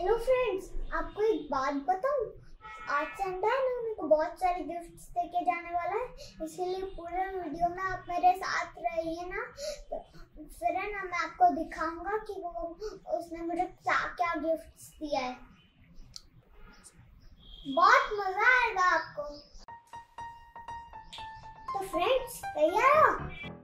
Hello friends आपको एक बात बताऊँ? आज संडे है ना मेरे को बहुत सारे गिफ्ट्स देके जाने वाला है। इसलिए पूरे वीडियो में आप मेरे साथ रहिए ना। तो फिर है ना, मैं आपको दिखाऊँगा कि वो, उसने मुझे क्या क्या गिफ्ट्स दिया है। बहुत मज़ा आएगा आपको। तो फ्रेंड्स तैयार हो?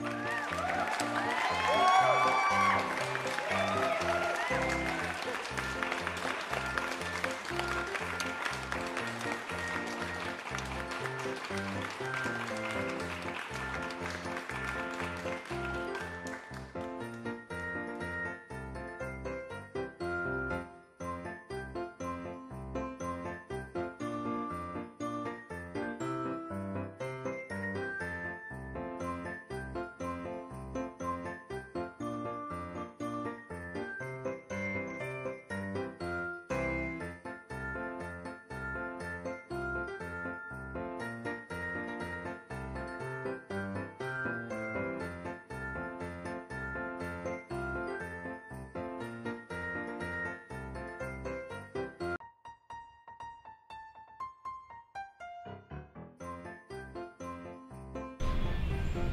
Yeah.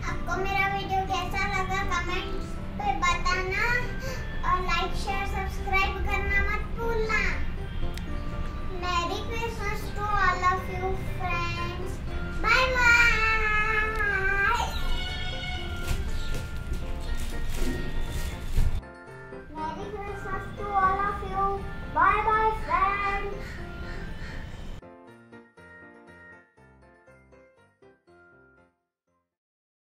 आपको मेरा वीडियो कैसा लगा कमेंट पे बताना और लाइक शेयर सब्सक्राइब करना मत भूलना merry Christmas to all of you friends bye bye Merry Christmas to all of you. Bye bye.